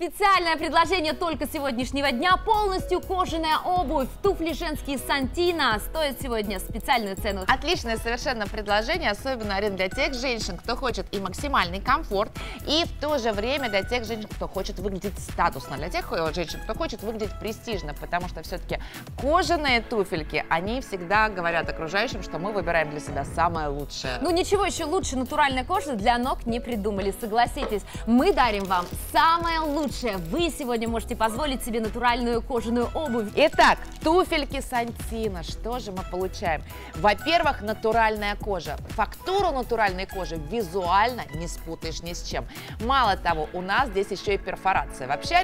Специальное предложение только сегодняшнего дня. Полностью кожаная обувь, туфли женские Сантина стоит сегодня специальную цену. Отличное совершенно предложение, особенно Арин, для тех женщин, кто хочет и максимальный комфорт, и в то же время для тех женщин, кто хочет выглядеть статусно, для тех э, женщин, кто хочет выглядеть престижно, потому что все-таки кожаные туфельки, они всегда говорят окружающим, что мы выбираем для себя самое лучшее. Ну ничего еще лучше натуральной кожи для ног не придумали, согласитесь. Мы дарим вам самое лучшее лучшее. Вы сегодня можете позволить себе натуральную кожаную обувь. Итак, туфельки Сантина. Что же мы получаем? Во-первых, натуральная кожа. Фактуру натуральной кожи визуально не спутаешь ни с чем. Мало того, у нас здесь еще и перфорация. Вообще,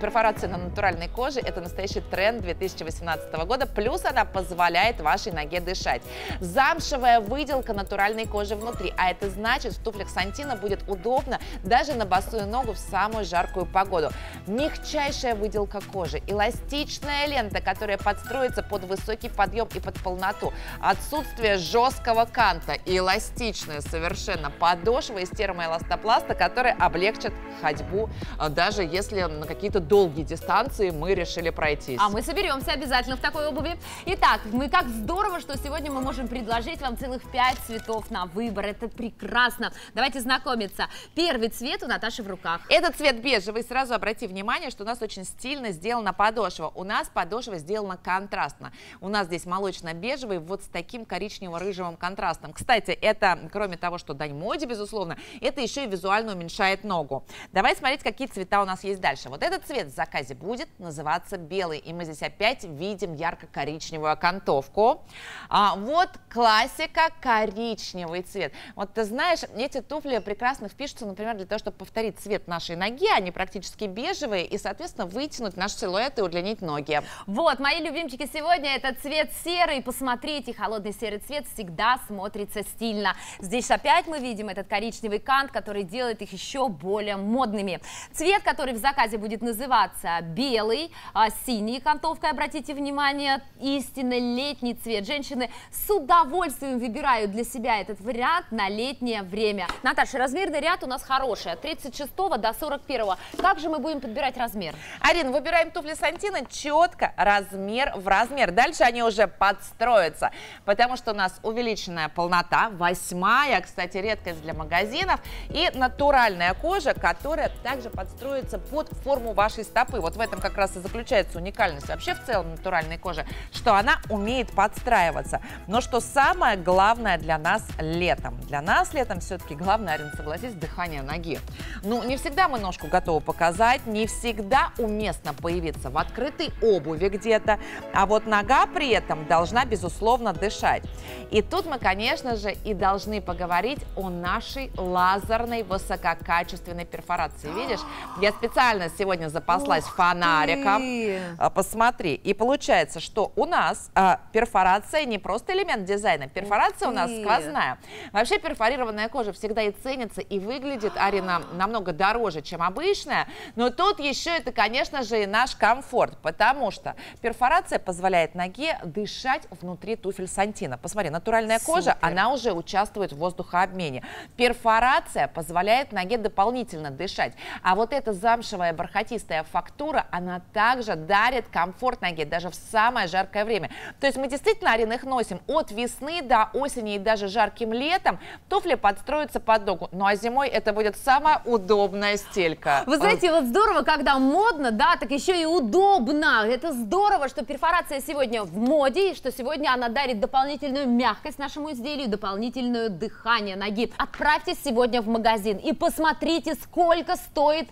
перфорация на натуральной коже – это настоящий тренд 2018 года. Плюс она позволяет вашей ноге дышать. Замшевая выделка натуральной кожи внутри. А это значит, в туфлях Сантина будет удобно даже на босую ногу в самую жаркую жаркую погоду. Мягчайшая выделка кожи, эластичная лента, которая подстроится под высокий подъем и под полноту. Отсутствие жесткого канта, эластичная совершенно подошва из термоэластопласта, которая облегчит ходьбу, э, даже если на какие-то долгие дистанции мы решили пройтись. А мы соберемся обязательно в такой обуви. Итак, мы как здорово, что сегодня мы можем предложить вам целых 5 цветов на выбор. Это прекрасно. Давайте знакомиться. Первый цвет у Наташи в руках. Этот цвет бежевый. Сразу обрати внимание, что у нас очень стильно сделана подошва. У нас подошва сделана контрастно. У нас здесь молочно-бежевый вот с таким коричнево-рыжевым контрастом. Кстати, это, кроме того, что дань моде, безусловно, это еще и визуально уменьшает ногу. Давай смотреть, какие цвета у нас есть дальше. Вот этот цвет в заказе будет называться белый. И мы здесь опять видим ярко-коричневую окантовку. А, вот классика коричневый цвет. Вот ты знаешь, эти туфли прекрасно впишутся, например, для того, чтобы повторить цвет нашей ноги, они практически бежевые, и, соответственно, вытянуть наш силуэт и удлинить ноги. Вот, мои любимчики сегодня это цвет серый. Посмотрите, холодный серый цвет всегда смотрится стильно. Здесь опять мы видим этот коричневый кант, который делает их еще более модными. Цвет, который в заказе будет называться белый, а синий кантовкой, обратите внимание, истинно летний цвет. Женщины с удовольствием выбирают для себя этот вариант на летнее время. Наташа, размерный ряд у нас хороший, от 36 до 41 здорово. Как же мы будем подбирать размер? Арина, выбираем туфли Сантина четко, размер в размер. Дальше они уже подстроятся, потому что у нас увеличенная полнота, восьмая, кстати, редкость для магазинов, и натуральная кожа, которая также подстроится под форму вашей стопы. Вот в этом как раз и заключается уникальность вообще в целом натуральной кожи, что она умеет подстраиваться. Но что самое главное для нас летом? Для нас летом все-таки главное, Арина, согласись, дыхание ноги. Ну, не всегда мы ножку готова показать. Не всегда уместно появиться в открытой обуви где-то, а вот нога при этом должна, безусловно, дышать. И тут мы, конечно же, и должны поговорить о нашей лазерной высококачественной перфорации. Видишь, я специально сегодня запаслась Ух фонариком. Ты. А, посмотри. И получается, что у нас а, перфорация не просто элемент дизайна, перфорация Ух у нас сквозная. Вообще перфорированная кожа всегда и ценится, и выглядит, Арина, намного дороже, чем обычно обычная, но тут еще это, конечно же, и наш комфорт, потому что перфорация позволяет ноге дышать внутри туфель Сантина. Посмотри, натуральная Супер. кожа, она уже участвует в воздухообмене. Перфорация позволяет ноге дополнительно дышать, а вот эта замшевая бархатистая фактура, она также дарит комфорт ноге даже в самое жаркое время. То есть мы действительно, Арина, их носим от весны до осени и даже жарким летом. Туфли подстроятся под ногу, ну а зимой это будет самая удобная стелька. Вы знаете, вот здорово, когда модно, да, так еще и удобно. Это здорово, что перфорация сегодня в моде, и что сегодня она дарит дополнительную мягкость нашему изделию, дополнительное дыхание ноги. Отправьтесь сегодня в магазин и посмотрите, сколько стоит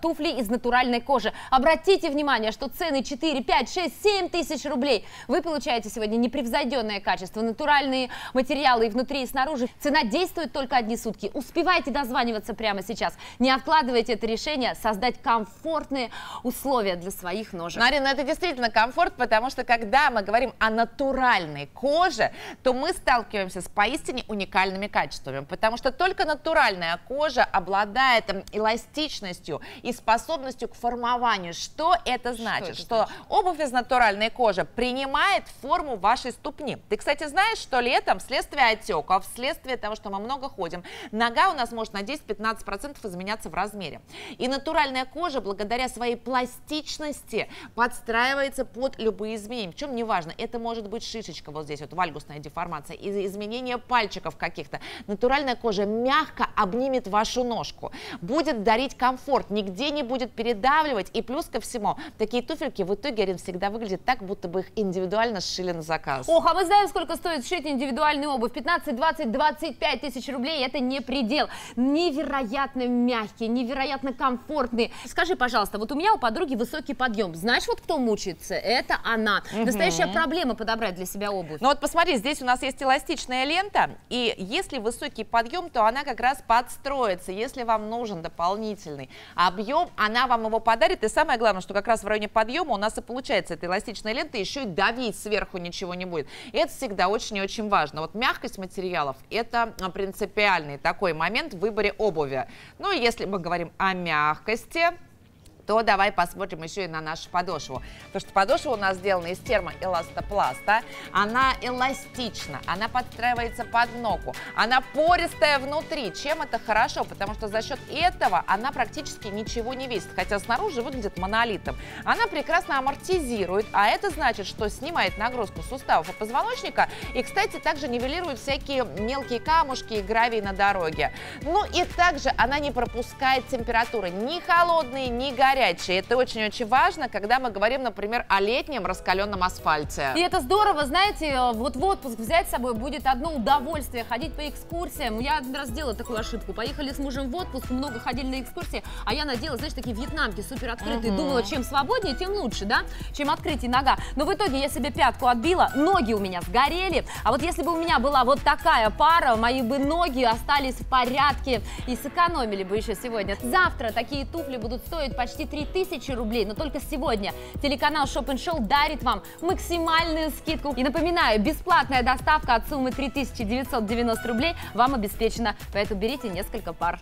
туфли из натуральной кожи. Обратите внимание, что цены 4, 5, 6, 7 тысяч рублей. Вы получаете сегодня непревзойденное качество, натуральные материалы и внутри, и снаружи. Цена действует только одни сутки. Успевайте дозваниваться прямо сейчас. Не откладывайте это решение, создать комфортные условия для своих ножек. Марина, это действительно комфорт, потому что когда мы говорим о натуральной коже, то мы сталкиваемся с поистине уникальными качествами, потому что только натуральная кожа обладает эластичностью, прочностью и способностью к формованию. Что это значит? это что обувь из натуральной кожи принимает форму вашей ступни. Ты, кстати, знаешь, что летом вследствие отеков, вследствие того, что мы много ходим, нога у нас может на 10-15% изменяться в размере. И натуральная кожа, благодаря своей пластичности, подстраивается под любые изменения. Причем неважно, это может быть шишечка вот здесь, вот вальгусная деформация, изменение пальчиков каких-то. Натуральная кожа мягко обнимет вашу ножку, будет дарить комфорт, нигде не будет передавливать. И плюс ко всему, такие туфельки в итоге Арин, всегда выглядят так, будто бы их индивидуально сшили на заказ. Ох, а мы знаем, сколько стоит сшить индивидуальную обувь. 15, 20, 25 тысяч рублей – это не предел. Невероятно мягкие, невероятно комфортные. Скажи, пожалуйста, вот у меня у подруги высокий подъем. Знаешь, вот кто мучается? Это она. Угу. Настоящая проблема подобрать для себя обувь. Ну вот посмотри, здесь у нас есть эластичная лента, и если высокий подъем, то она как раз подстроится. Если вам нужен дополнительный объем, она вам его подарит. И самое главное, что как раз в районе подъема у нас и получается эта эластичная лента, еще и давить сверху ничего не будет. И это всегда очень и очень важно. Вот мягкость материалов – это принципиальный такой момент в выборе обуви. Ну, если мы говорим о мягкости, то давай посмотрим еще и на нашу подошву. Потому что подошва у нас сделана из термоэластопласта. Она эластична, она подстраивается под ногу, она пористая внутри. Чем это хорошо? Потому что за счет этого она практически ничего не весит, хотя снаружи выглядит монолитом. Она прекрасно амортизирует, а это значит, что снимает нагрузку суставов и позвоночника. И, кстати, также нивелирует всякие мелкие камушки и гравий на дороге. Ну и также она не пропускает температуры ни холодные, ни горячие горячие. Это очень-очень важно, когда мы говорим, например, о летнем раскаленном асфальте. И это здорово, знаете, вот в отпуск взять с собой будет одно удовольствие, ходить по экскурсиям. Я один раз сделала такую ошибку. Поехали с мужем в отпуск, много ходили на экскурсии, а я надела, знаешь, такие вьетнамки супер открытые. Угу. Думала, чем свободнее, тем лучше, да, чем открытие нога. Но в итоге я себе пятку отбила, ноги у меня сгорели. А вот если бы у меня была вот такая пара, мои бы ноги остались в порядке и сэкономили бы еще сегодня. Завтра такие туфли будут стоить почти 3000 рублей, но только сегодня телеканал Shop Show дарит вам максимальную скидку. И напоминаю, бесплатная доставка от суммы 3990 рублей вам обеспечена, поэтому берите несколько пар.